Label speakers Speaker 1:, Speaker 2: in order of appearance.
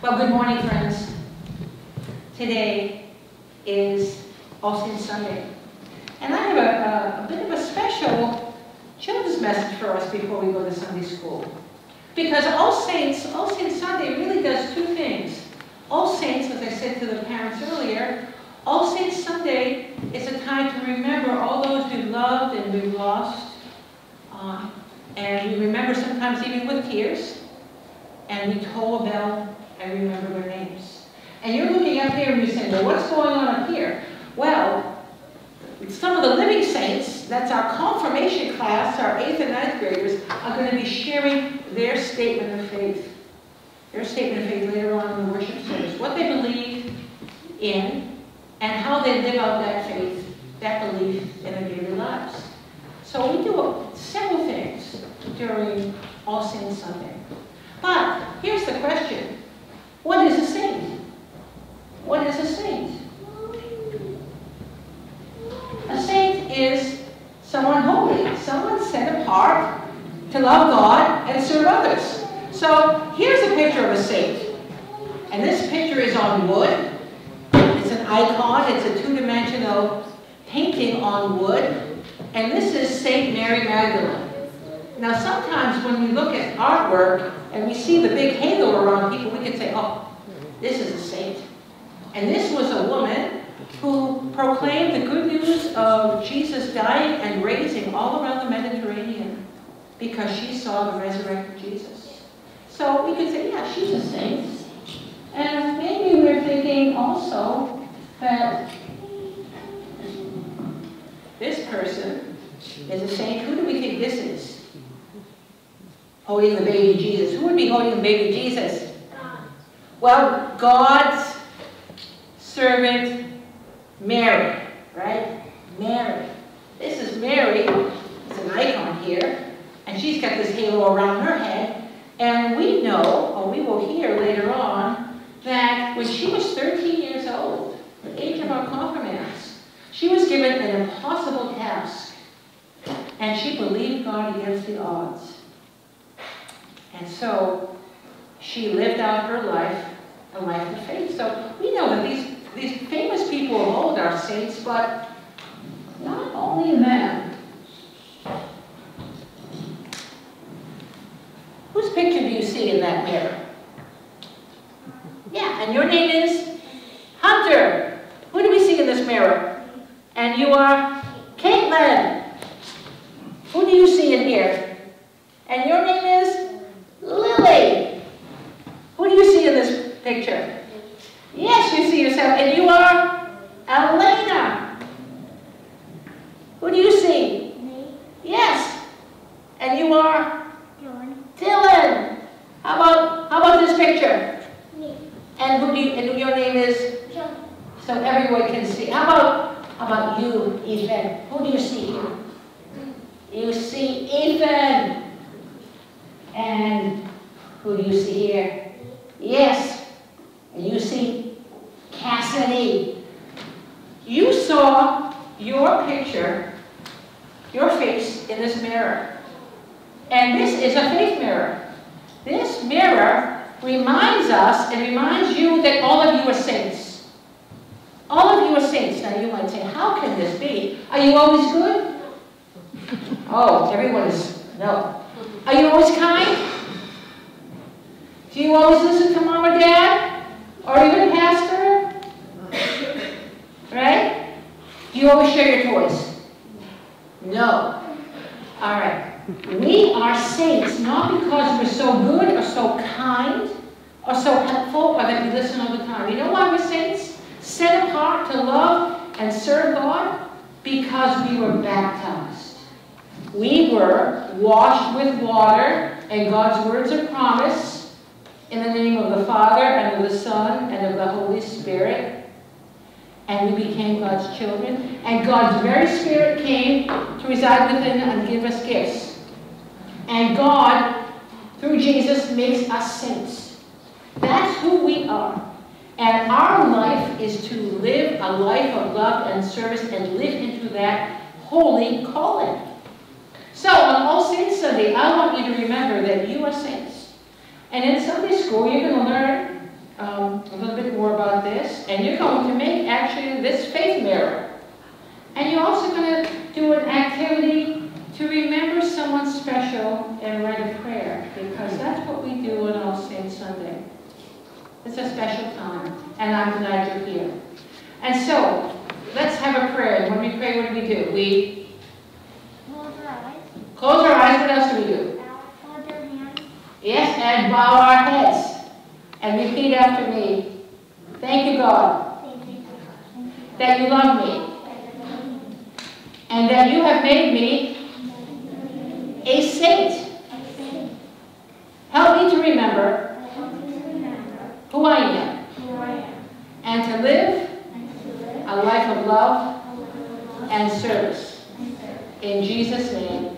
Speaker 1: Well, good morning, friends. Today is All Saints Sunday. And I have a, a, a, bit of a special children's message for us before we go to Sunday school. Because All Saints, All Saints Sunday really does two things. All Saints, as I said to the parents earlier, All Saints Sunday is a time to remember all those we've loved and we've lost. Um, and we remember sometimes even with tears. And we toll a bell and remember their names. And you're looking up here and you're saying, well, what's going on up here? Well, some of the living saints, that's our confirmation class, our 8th and ninth graders, are going to be sharing their statement of faith. Their statement of faith later on in the worship service. What they believe in and how they live out that faith, that belief in their daily lives. So we do several things during All Saints Sunday. But here's the question. What is a saint? What is a saint? A saint is someone holy, someone set apart to love God and serve others. So here's a picture of a saint. And this picture is on wood. It's an icon. It's a two-dimensional painting on wood. And this is Saint Mary Magdalene. Now sometimes when we look at artwork and we see the big halo around people, we can say, oh, this is a saint. And this was a woman who proclaimed the good news of Jesus dying and raising all around the Mediterranean because she saw the resurrected Jesus. So we could say, yeah, she's a saint. And maybe we're thinking also that this person is a saint. Who do we think this is? Holding the baby Jesus. Who would be holding the baby Jesus? God. Well, God's servant Mary, right? Mary. This is Mary. It's an icon here. And she's got this halo around her head. And we know, or we will hear later on, that when she was 13 years old, the age of our confirmants, she was given an impossible task. And she believed God against the odds. And so she lived out her life, a life of faith. So we know that these, these famous people of old are saints, but not only them. Whose picture do you see in that mirror? Yeah, and your name is Hunter. Who do we see in this mirror? And you are Caitlin. Who do you see in here? And your name is Who do you see in this picture? Yes, you see yourself. And you are Elena. Who do you see? Me. Yes. And you are? Dylan. Dylan. How about, how about this picture? Me. And who do you, and your name is? John. So everyone can see. How about, how about you, Ethan? Who do you see? You see Ethan. And you see here? Yes. And you see Cassidy. You saw your picture, your face in this mirror. And this is a faith mirror. This mirror reminds us and reminds you that all of you are saints. All of you are saints. Now you might say, how can this be? Are you always good? Oh, everyone is, no. Are you always kind? Do you always listen to mom or dad? Or even pastor? Right? Do you always share your toys? No. All right. We are saints not because we're so good or so kind or so helpful or that we listen all the time. You know why we're saints? Set apart to love and serve God? Because we were baptized. We were washed with water and God's words of promise in the name of the Father and of the Son and of the Holy Spirit. And we became God's children. And God's very Spirit came to reside within and give us gifts. And God, through Jesus, makes us saints. That's who we are. And our life is to live a life of love and service and live into that holy calling. So on All Saints Sunday, I want you to remember that you are saints. And in Sunday school, you're going to learn um, a little bit more about this, and you're going to make actually this faith mirror. And you're also going to do an activity to remember someone special and write a prayer, because that's what we do on All Saints Sunday. It's a special time, and I'm glad you're here. And so, let's have a prayer. When we pray, what do we do? We
Speaker 2: Close your eyes.
Speaker 1: close our eyes. What else do we do? Yes, and bow our heads. And repeat after me. Thank you, God, that you love me, and that you have made me a saint. Help me to remember who I am, and to live a life of love and service. In Jesus' name,